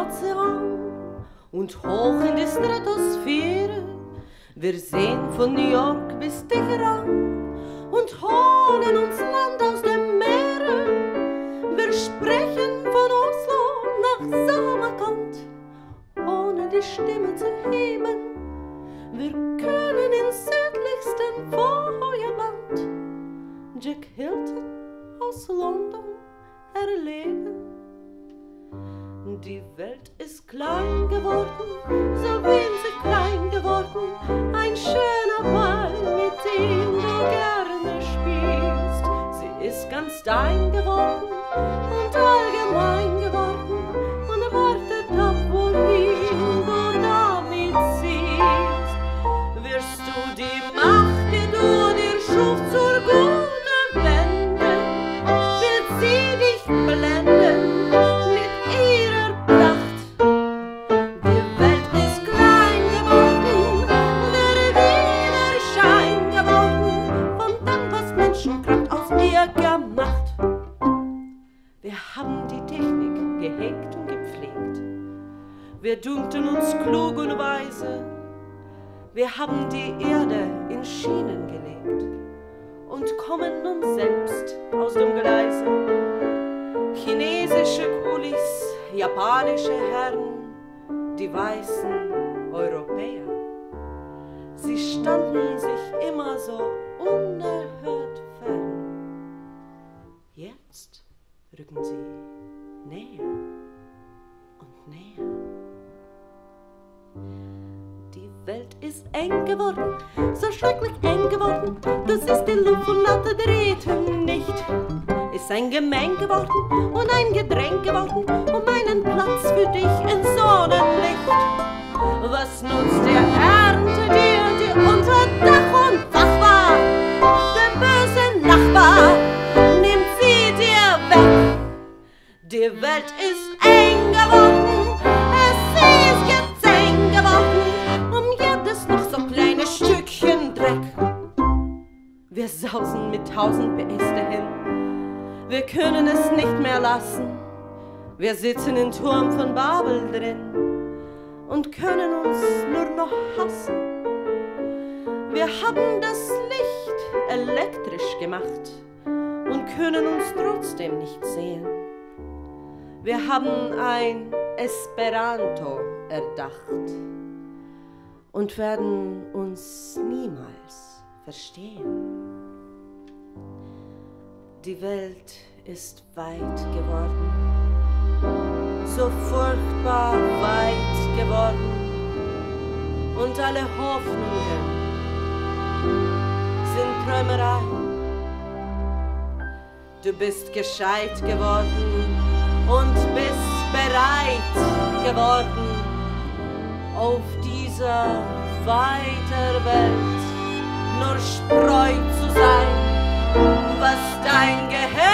Ozean und hoch in die Stratosphäre. Wir sehen von New York bis Teheran und holen uns Land aus dem Meere. Wir sprechen von Oslo nach Samarkand, ohne die Stimme zu heben. Wir können ins südlichsten Feuerland Jack Hilton aus London erleben. Die Welt ist klein geworden, so winzig klein geworden, ein schöner Ball, mit dem du gerne spielst. Sie ist ganz dein geworden und allgemein Ihr gemacht. Wir haben die Technik gehegt und gepflegt. Wir dünkten uns klug und weise. Wir haben die Erde in Schienen gelegt und kommen nun selbst aus dem Gleise. Chinesische Kulis, japanische Herren, die weißen Europäer. Sie standen sich immer so unerhört rücken sie näher und näher. Die Welt ist eng geworden, so schrecklich eng geworden. Du siehst die Luft und Latte drehten nicht. Ist ein Gemeng geworden und ein Gedränge geworden um einen Platz für dich ins Sonnenlicht. Die Welt ist eng geworden, es ist jetzt eng geworden, um jedes noch so kleine Stückchen Dreck. Wir sausen mit tausend PS dahin, wir können es nicht mehr lassen. Wir sitzen im Turm von Babel drin und können uns nur noch hassen. Wir haben das Licht elektrisch gemacht und können uns trotzdem nicht sehen. Wir haben ein Esperanto erdacht und werden uns niemals verstehen. Die Welt ist weit geworden, so furchtbar weit geworden und alle Hoffnungen sind Träumerei. Du bist gescheit geworden und bist bereit geworden, auf dieser weiter Welt nur Spreu zu sein, was dein Gehirn